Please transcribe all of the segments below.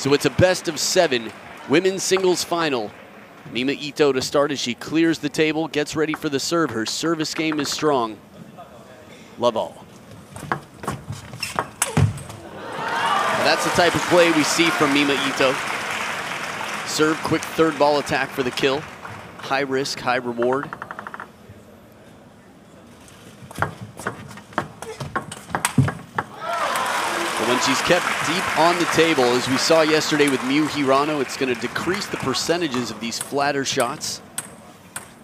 So it's a best of seven women's singles final. Mima Ito to start as she clears the table, gets ready for the serve. Her service game is strong. Love all. That's the type of play we see from Mima Ito. Serve, quick third ball attack for the kill. High risk, high reward. But when she's kept deep on the table, as we saw yesterday with Miu Hirano, it's going to decrease the percentages of these flatter shots.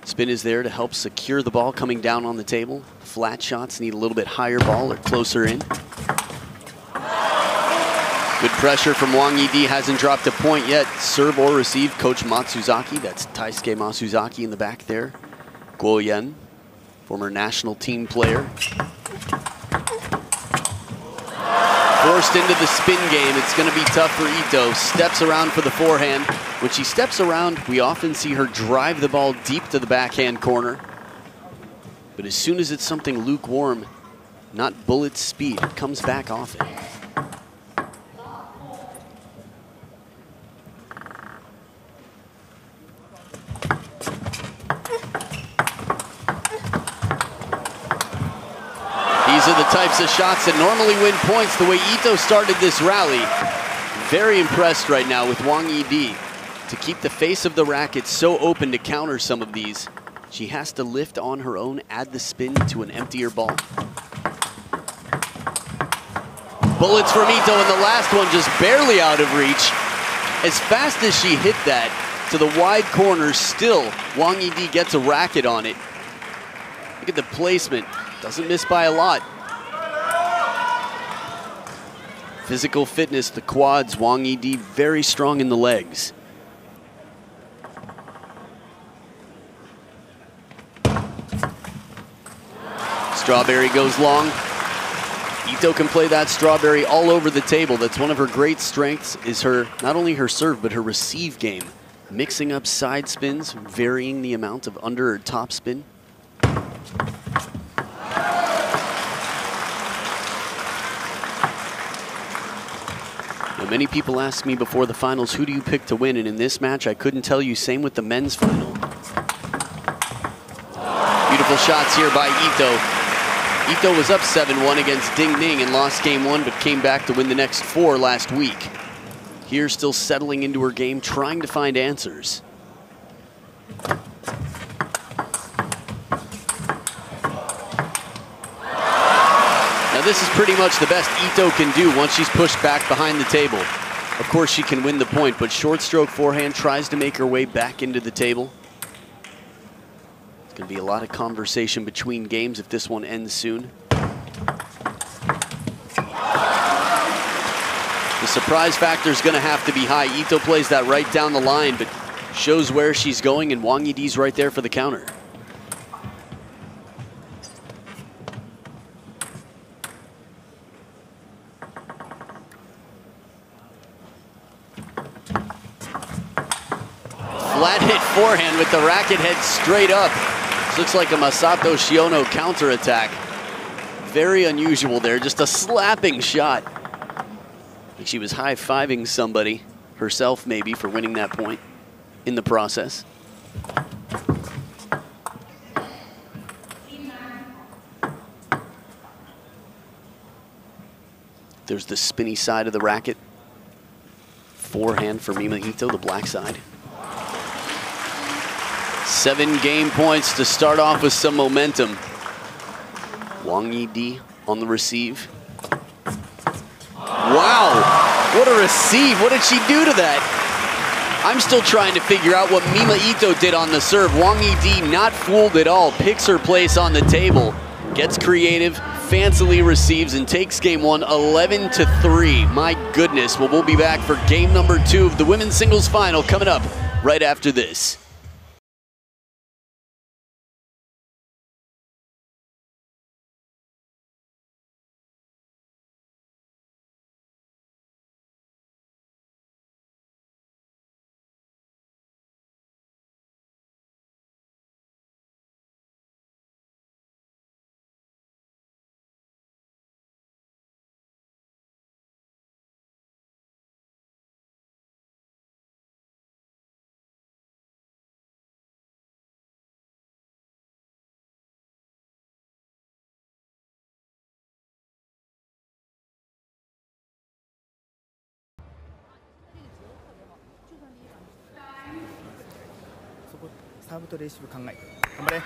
Spin is there to help secure the ball coming down on the table. Flat shots need a little bit higher ball or closer in. Good pressure from Wang Yidi, hasn't dropped a point yet. Serve or receive, Coach Matsuzaki. That's Taisuke Matsuzaki in the back there. Guo Yan, former national team player. Forced into the spin game. It's going to be tough for Ito. Steps around for the forehand. When she steps around, we often see her drive the ball deep to the backhand corner. But as soon as it's something lukewarm, not bullet speed, it comes back it. These are the types of shots that normally win points the way Ito started this rally. Very impressed right now with Wang Yidi to keep the face of the racket so open to counter some of these. She has to lift on her own, add the spin to an emptier ball. Bullets from Ito and the last one just barely out of reach. As fast as she hit that to the wide corner, still Wang Yidi gets a racket on it. Look at the placement. Doesn't miss by a lot. Physical fitness, the quads, Wang Yidi very strong in the legs. Strawberry goes long. Ito can play that strawberry all over the table. That's one of her great strengths is her, not only her serve, but her receive game. Mixing up side spins, varying the amount of under or top spin. Many people ask me before the finals, who do you pick to win? And in this match, I couldn't tell you. Same with the men's final. Beautiful shots here by Ito. Ito was up 7-1 against Ding Ning and lost game one, but came back to win the next four last week. Here, still settling into her game, trying to find answers. This is pretty much the best Ito can do once she's pushed back behind the table. Of course she can win the point, but short stroke forehand tries to make her way back into the table. It's going to be a lot of conversation between games if this one ends soon. The surprise factor is going to have to be high. Ito plays that right down the line, but shows where she's going, and Wang Yidi's right there for the counter. Hit forehand with the racket head straight up. This looks like a Masato Shiono counterattack. Very unusual there, just a slapping shot. She was high-fiving somebody, herself maybe, for winning that point in the process. There's the spinny side of the racket. Forehand for Mima Ito, the black side. Seven game points to start off with some momentum. Wang Yidi on the receive. Wow, what a receive. What did she do to that? I'm still trying to figure out what Mima Ito did on the serve. Wang Yidi not fooled at all, picks her place on the table, gets creative, fancily receives and takes game one 11 to 3. My goodness. Well, we'll be back for game number two of the women's singles final coming up right after this. サーブとレシーブ考えて頑張れ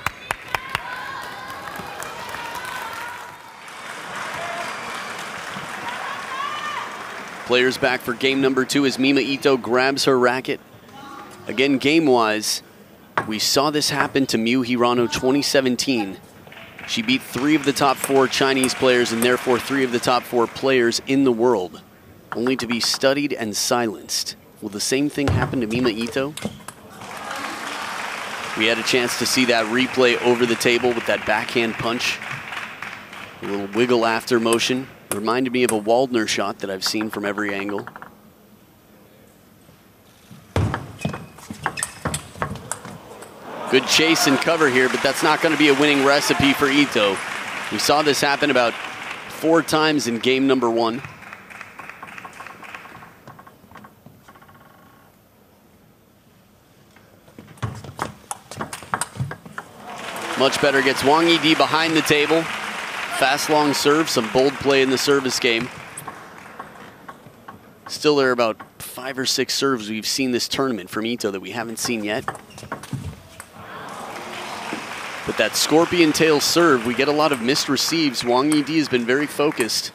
Players back for game number two as Mima Ito grabs her racket. Again, game-wise, we saw this happen to Miu Hirano 2017. She beat three of the top four Chinese players and therefore three of the top four players in the world, only to be studied and silenced. Will the same thing happen to Mima Ito? We had a chance to see that replay over the table with that backhand punch. A little wiggle after motion. Reminded me of a Waldner shot that I've seen from every angle. Good chase and cover here, but that's not going to be a winning recipe for Ito. We saw this happen about four times in game number one. Much better gets Wang Yidi behind the table. Fast long serve, some bold play in the service game. Still there are about five or six serves we've seen this tournament from Ito that we haven't seen yet. But that scorpion tail serve, we get a lot of missed receives. Wang Yidi has been very focused.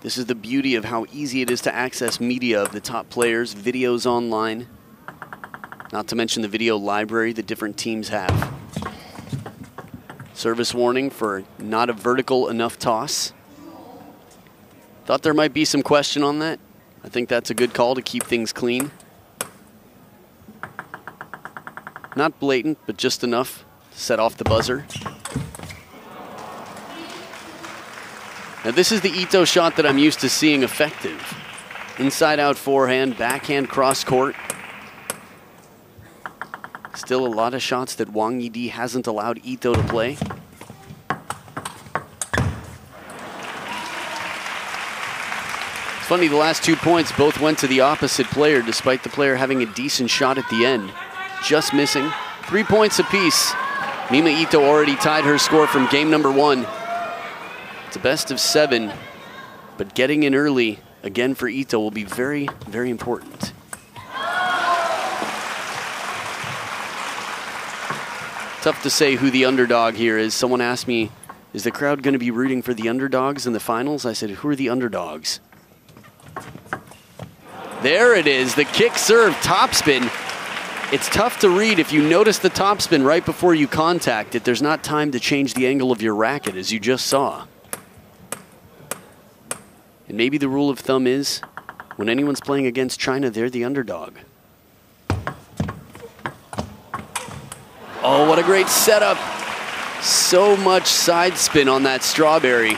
This is the beauty of how easy it is to access media of the top players, videos online, not to mention the video library that different teams have. Service warning for not a vertical enough toss. Thought there might be some question on that. I think that's a good call to keep things clean. Not blatant, but just enough to set off the buzzer. Now this is the Ito shot that I'm used to seeing effective. Inside out forehand, backhand cross court. Still a lot of shots that Wang Yidi hasn't allowed Ito to play. It's funny, the last two points both went to the opposite player, despite the player having a decent shot at the end. Just missing. Three points apiece. Mima Ito already tied her score from game number one. It's a best of seven, but getting in early again for Ito will be very, very important. Tough to say who the underdog here is. Someone asked me, is the crowd going to be rooting for the underdogs in the finals? I said, who are the underdogs? There it is, the kick serve topspin. It's tough to read if you notice the topspin right before you contact it. There's not time to change the angle of your racket, as you just saw. And maybe the rule of thumb is when anyone's playing against China, they're the underdog. Oh, what a great setup. So much side spin on that strawberry.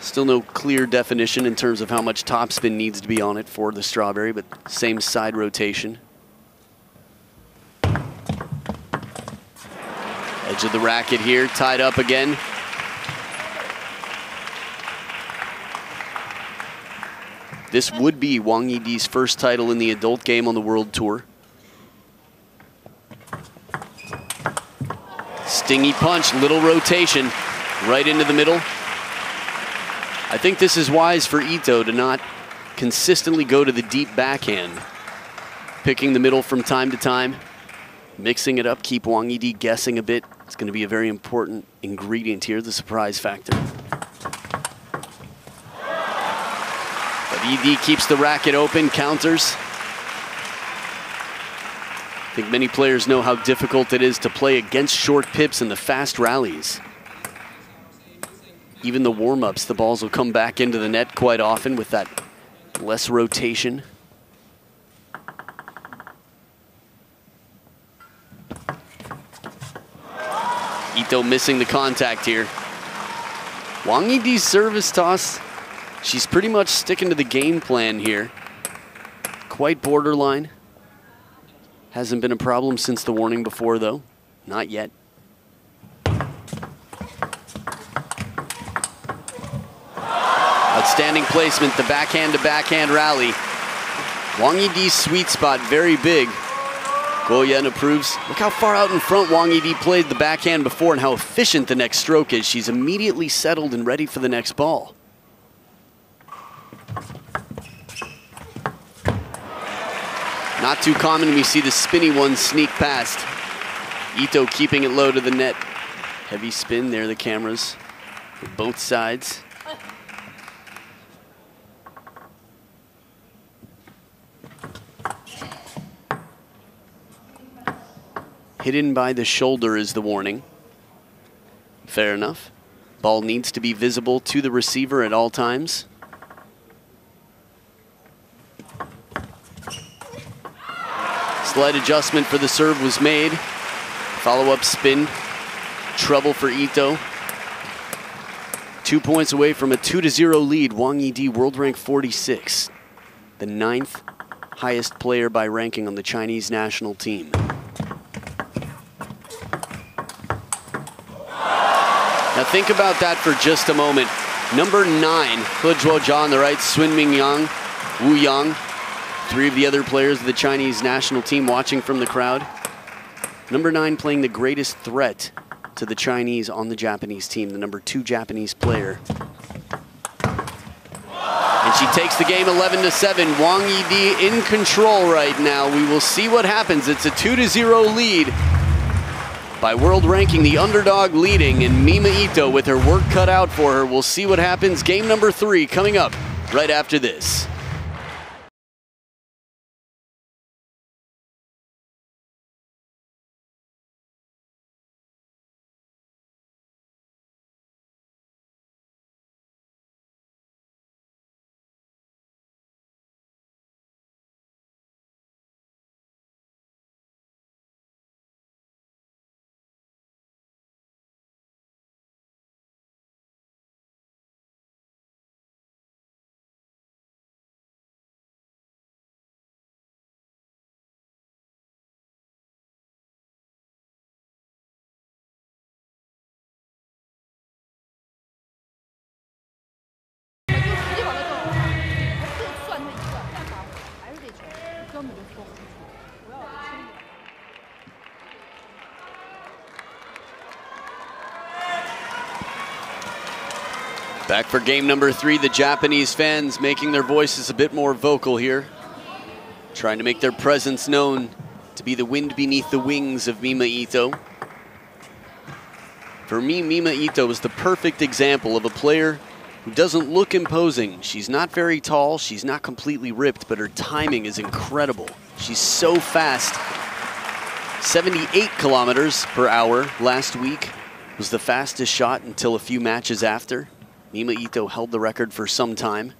Still no clear definition in terms of how much topspin needs to be on it for the strawberry, but same side rotation. Edge of the racket here, tied up again. This would be Wang Yidi's first title in the adult game on the World Tour. Stingy punch, little rotation, right into the middle. I think this is wise for Ito to not consistently go to the deep backhand. Picking the middle from time to time, mixing it up, keep Wang Yidi guessing a bit. It's going to be a very important ingredient here, the surprise factor. Yidi keeps the racket open, counters. I think many players know how difficult it is to play against short pips in the fast rallies. Even the warm-ups, the balls will come back into the net quite often with that less rotation. Ito missing the contact here. Wang Yidi's service toss She's pretty much sticking to the game plan here. Quite borderline. Hasn't been a problem since the warning before, though. Not yet. Outstanding placement, the backhand to backhand rally. Wang Yidi's sweet spot, very big. Guo Yan approves. Look how far out in front Wang Yidi played the backhand before and how efficient the next stroke is. She's immediately settled and ready for the next ball. Not too common we see the spinny one sneak past. Ito keeping it low to the net. Heavy spin there, the cameras. Both sides. Hidden by the shoulder is the warning. Fair enough. Ball needs to be visible to the receiver at all times. Slight adjustment for the serve was made. Follow-up spin. Trouble for Ito. Two points away from a 2 to 0 lead. Wang Yidi, world rank 46. The ninth highest player by ranking on the Chinese national team. Now think about that for just a moment. Number nine, He on the right, Sun Mingyang, Wu Yang, three of the other players of the Chinese national team watching from the crowd. Number nine playing the greatest threat to the Chinese on the Japanese team, the number two Japanese player. And she takes the game 11 to 7. Wang Yidi in control right now. We will see what happens. It's a 2 to 0 lead by world ranking, the underdog leading, and Mima Ito with her work cut out for her. We'll see what happens. Game number three coming up right after this. Back for game number three, the Japanese fans making their voices a bit more vocal here. Trying to make their presence known to be the wind beneath the wings of Mima Ito. For me, Mima Ito is the perfect example of a player who doesn't look imposing. She's not very tall, she's not completely ripped, but her timing is incredible. She's so fast. 78 kilometers per hour last week was the fastest shot until a few matches after. Mima Ito held the record for some time.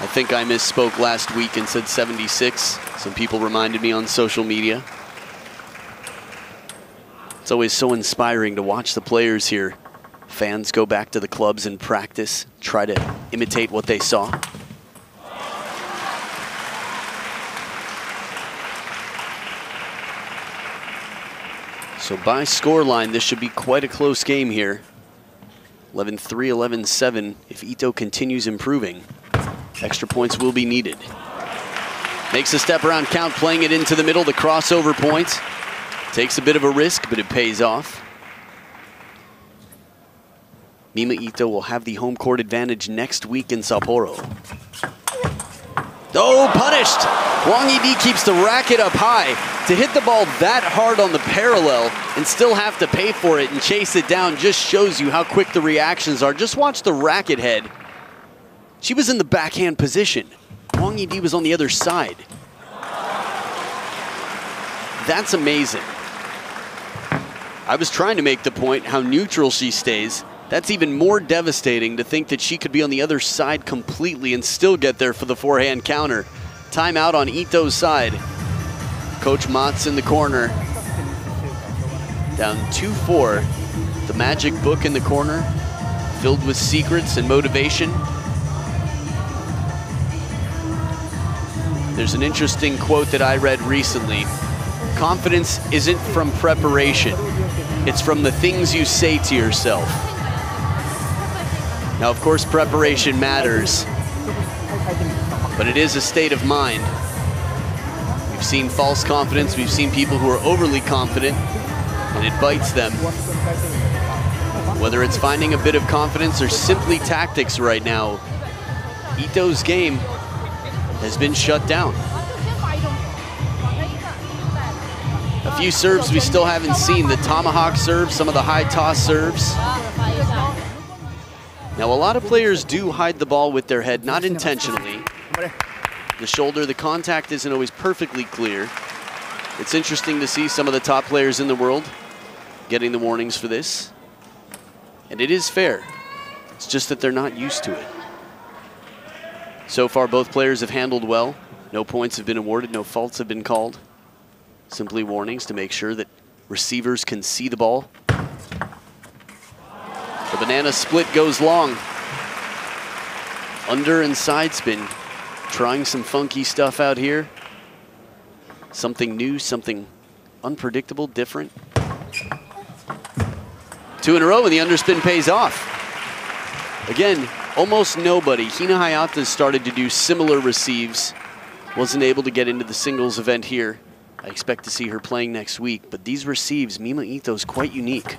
I think I misspoke last week and said 76. Some people reminded me on social media. It's always so inspiring to watch the players here. Fans go back to the clubs and practice, try to imitate what they saw. So by scoreline, this should be quite a close game here. 11-3, 11-7. If Ito continues improving, extra points will be needed. Makes a step around count, playing it into the middle, the crossover point. Takes a bit of a risk, but it pays off. Mima Ito will have the home court advantage next week in Sapporo. Oh, punished! Wang Yidi keeps the racket up high. To hit the ball that hard on the parallel and still have to pay for it and chase it down just shows you how quick the reactions are. Just watch the racket head. She was in the backhand position. Wang Yidi was on the other side. That's amazing. I was trying to make the point how neutral she stays. That's even more devastating to think that she could be on the other side completely and still get there for the forehand counter. Timeout on Ito's side. Coach Motz in the corner. Down 2-4. The magic book in the corner, filled with secrets and motivation. There's an interesting quote that I read recently. Confidence isn't from preparation. It's from the things you say to yourself. Now, of course, preparation matters, but it is a state of mind. We've seen false confidence, we've seen people who are overly confident, and it bites them. Whether it's finding a bit of confidence or simply tactics right now, Ito's game has been shut down. A few serves we still haven't seen. The tomahawk serve, some of the high toss serves. Now, a lot of players do hide the ball with their head, not intentionally. The shoulder, the contact isn't always perfectly clear. It's interesting to see some of the top players in the world getting the warnings for this. And it is fair. It's just that they're not used to it. So far, both players have handled well. No points have been awarded, no faults have been called. Simply warnings to make sure that receivers can see the ball. Banana split goes long. Under and side spin. Trying some funky stuff out here. Something new, something unpredictable, different. Two in a row and the underspin pays off. Again, almost nobody. Hina Hayata started to do similar receives. Wasn't able to get into the singles event here. I expect to see her playing next week, but these receives, Mima Ito is quite unique.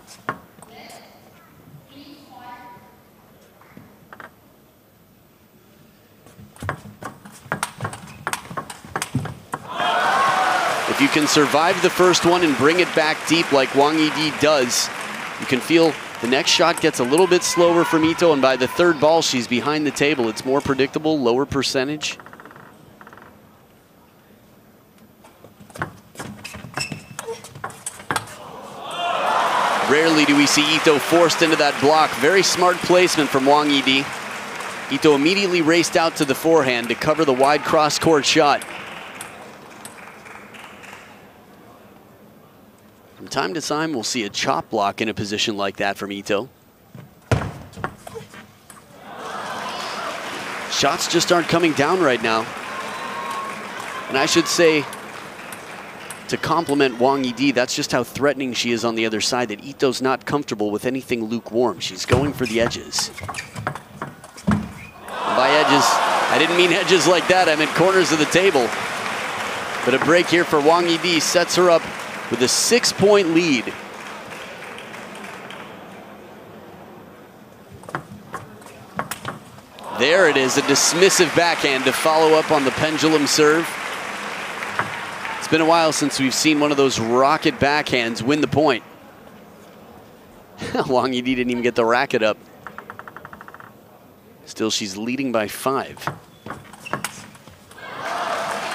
You can survive the first one and bring it back deep like Wang Yidi does, you can feel the next shot gets a little bit slower from Ito, and by the third ball, she's behind the table. It's more predictable, lower percentage. Rarely do we see Ito forced into that block. Very smart placement from Wang Yidi. Ito immediately raced out to the forehand to cover the wide cross-court shot. From time to time, we'll see a chop block in a position like that from Ito. Shots just aren't coming down right now. And I should say, to compliment Wang Yidi, that's just how threatening she is on the other side, that Ito's not comfortable with anything lukewarm. She's going for the edges. And by edges, I didn't mean edges like that. I meant corners of the table. But a break here for Wang Yidi sets her up with a six-point lead. There it is, a dismissive backhand to follow up on the pendulum serve. It's been a while since we've seen one of those rocket backhands win the point. Wang Yidi didn't even get the racket up. Still, she's leading by five.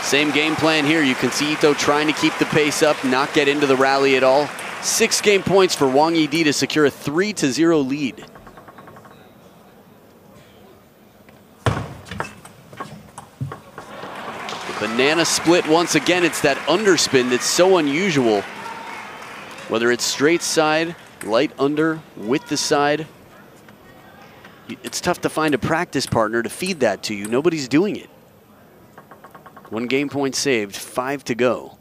Same game plan here. You can see Ito trying to keep the pace up, not get into the rally at all. Six game points for Wang Yidi to secure a 3 to 0 lead. The banana split once again. It's that underspin that's so unusual. Whether it's straight side, light under, with the side, it's tough to find a practice partner to feed that to you. Nobody's doing it. One game point saved, five to go.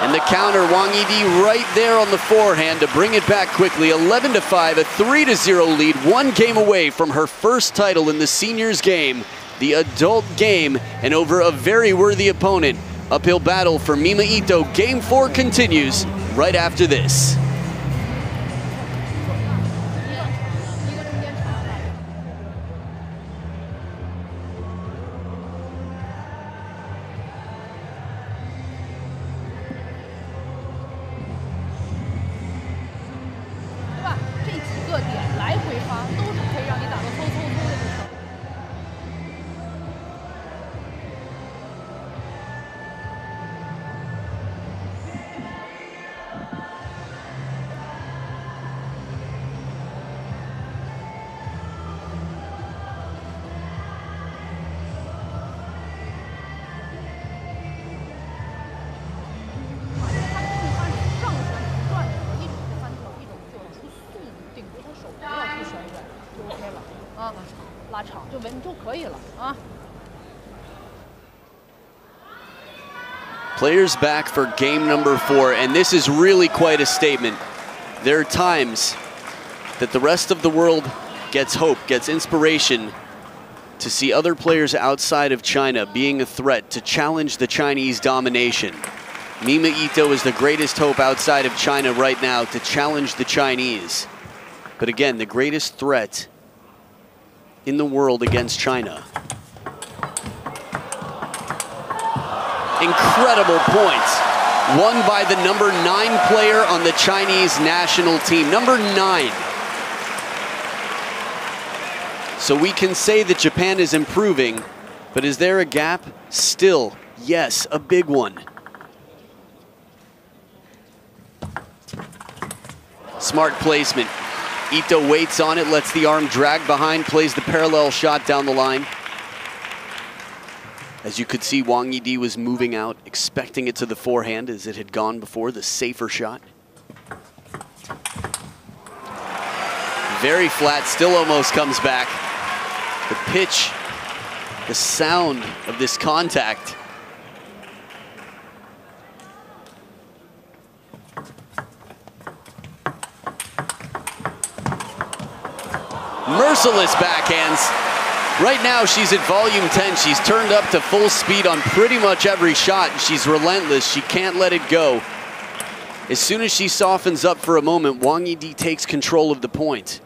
And the counter, Wang Yidi right there on the forehand to bring it back quickly. 11 to 5, a 3 to 0 lead, one game away from her first title in the seniors game, the adult game, and over a very worthy opponent. Uphill battle for Mima Ito. Game four continues right after this. Players back for game number four, and this is really quite a statement. There are times that the rest of the world gets hope, gets inspiration to see other players outside of China being a threat to challenge the Chinese domination. Mima Ito is the greatest hope outside of China right now to challenge the Chinese. But again, the greatest threat in the world against China. Incredible points. Won by the number nine player on the Chinese national team. Number nine. So we can say that Japan is improving, but is there a gap? Still, yes, a big one. Smart placement. Ito waits on it, lets the arm drag behind, plays the parallel shot down the line. As you could see, Wang Yidi was moving out, expecting it to the forehand as it had gone before, the safer shot. Very flat, still almost comes back. The pitch, the sound of this contact. Merciless backhands. Right now, she's at volume 10. She's turned up to full speed on pretty much every shot. She's relentless. She can't let it go. As soon as she softens up for a moment, Wang Yidi takes control of the point.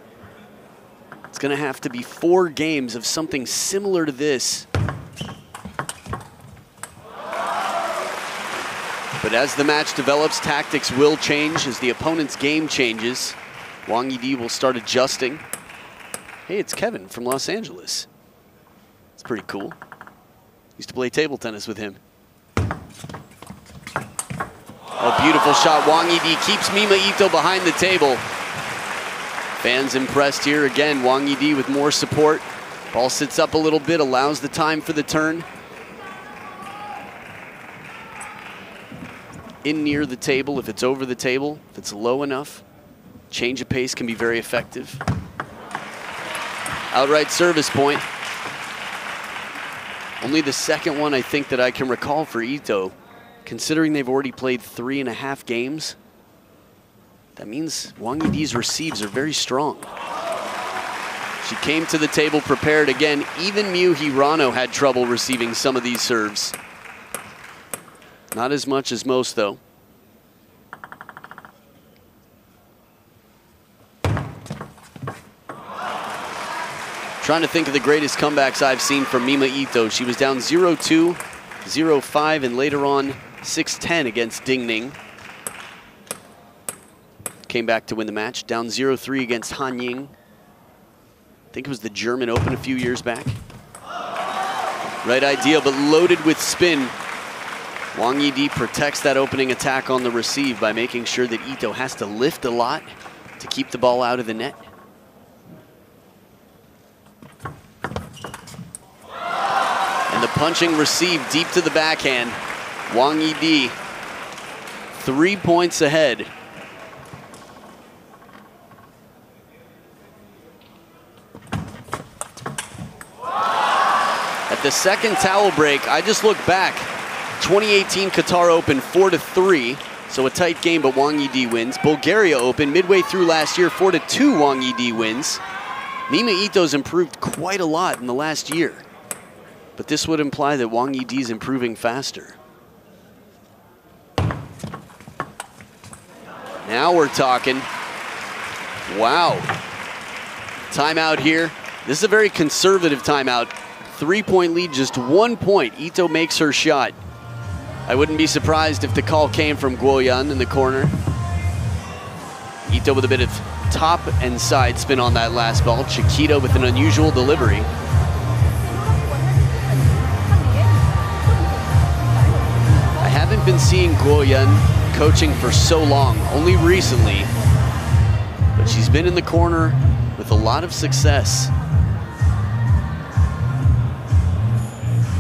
It's going to have to be four games of something similar to this. But as the match develops, tactics will change. As the opponent's game changes, Wang Yidi will start adjusting. Hey, it's Kevin from Los Angeles. It's pretty cool. Used to play table tennis with him. A beautiful shot. Wang Yidi keeps Mima Ito behind the table. Fans impressed here. Again, Wang Yidi with more support. Ball sits up a little bit, allows the time for the turn. In near the table, if it's over the table, if it's low enough, change of pace can be very effective. Outright service point. Only the second one I think that I can recall for Ito, considering they've already played three and a half games. That means Wang Yidi's receives are very strong. She came to the table prepared again. Even Miu Hirano had trouble receiving some of these serves. Not as much as most, though. Trying to think of the greatest comebacks I've seen from Mima Ito. She was down 0-2, 0-5, and later on 6-10 against Ding Ning. Came back to win the match. Down 0-3 against Han Ying. I think it was the German Open a few years back. Right idea, but loaded with spin. Wang Yidi protects that opening attack on the receive by making sure that Ito has to lift a lot to keep the ball out of the net. And the punching receive deep to the backhand. Wang Yidi, three points ahead. At the second towel break, I just look back. 2018 Qatar Open, 4 to 3. So a tight game, but Wang Yidi wins. Bulgaria Open, midway through last year, 4 to 2, Wang Yidi wins. Mima Ito's improved quite a lot in the last year. But this would imply that Wang Yidi's improving faster. Now we're talking. Wow. Timeout here. This is a very conservative timeout. Three-point lead, just one point. Ito makes her shot. I wouldn't be surprised if the call came from Guo Yan in the corner. Ito with a bit of top and side spin on that last ball. Chiquita with an unusual delivery. Haven't been seeing Guo Guoyun coaching for so long, only recently. But she's been in the corner with a lot of success.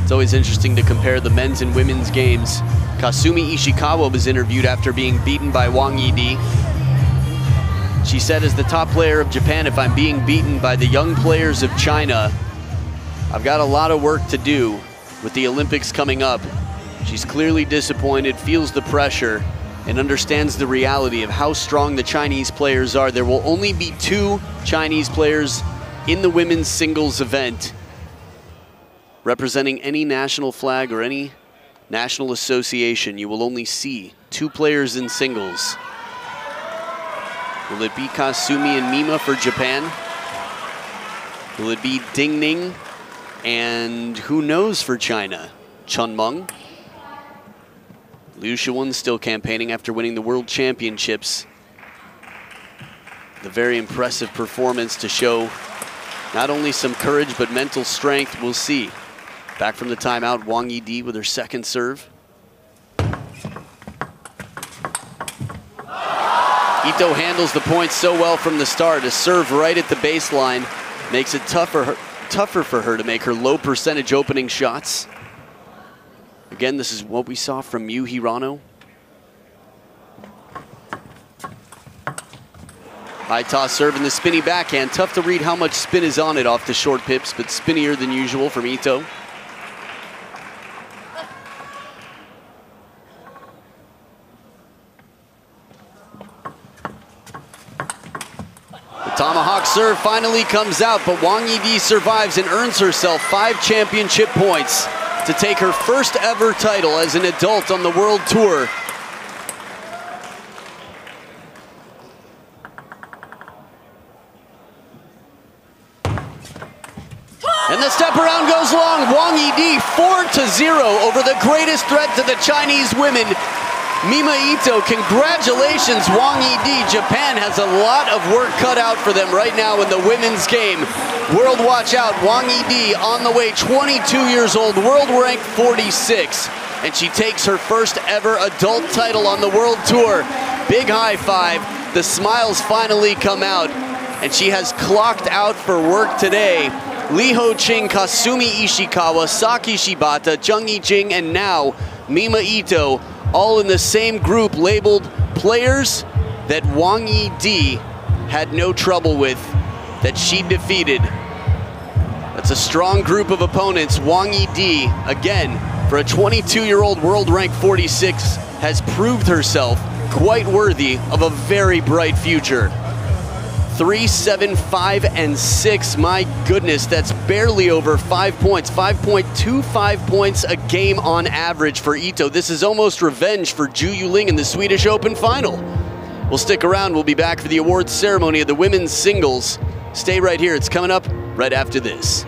It's always interesting to compare the men's and women's games. Kasumi Ishikawa was interviewed after being beaten by Wang Yidi. She said, as the top player of Japan, if I'm being beaten by the young players of China, I've got a lot of work to do with the Olympics coming up. She's clearly disappointed, feels the pressure, and understands the reality of how strong the Chinese players are. There will only be two Chinese players in the women's singles event representing any national flag or any national association. You will only see two players in singles. Will it be Kasumi and Mima for Japan? Will it be Ding Ning? And who knows for China? Chen Meng? Liu Shiwen still campaigning after winning the World Championships. The very impressive performance to show not only some courage but mental strength. We'll see. Back from the timeout, Wang Yidi with her second serve. Ito handles the point so well from the start. A serve right at the baseline makes it tougher, tougher for her to make her low percentage opening shots. Again, this is what we saw from Miu Hirano. High toss serve and the spinny backhand. Tough to read how much spin is on it off the short pips, but spinnier than usual from Ito. The Tomahawk serve finally comes out, but Wang Yidi survives and earns herself five championship points to take her first ever title as an adult on the World Tour. And the step around goes long. Wang Yidi 4 to 0 over the greatest threat to the Chinese women Mima Ito, congratulations, Wang Yidi. Japan has a lot of work cut out for them right now in the women's game. World watch out, Wang Yidi on the way, 22 years old, world ranked 46. And she takes her first ever adult title on the world tour. Big high five. The smiles finally come out. And she has clocked out for work today. Lee Ho Ching, Kasumi Ishikawa, Saki Shibata, Cheng I-ching, and now Mima Ito all in the same group labeled players that Wang Yidi had no trouble with, that she defeated. That's a strong group of opponents. Wang Yidi, again, for a 22-year-old world rank 46, has proved herself quite worthy of a very bright future. Three, seven, five, and six. My goodness, that's barely over five points. 5.25 points a game on average for Ito. This is almost revenge for Zhu Yuling in the Swedish Open final. We'll stick around. We'll be back for the awards ceremony of the women's singles. Stay right here. It's coming up right after this.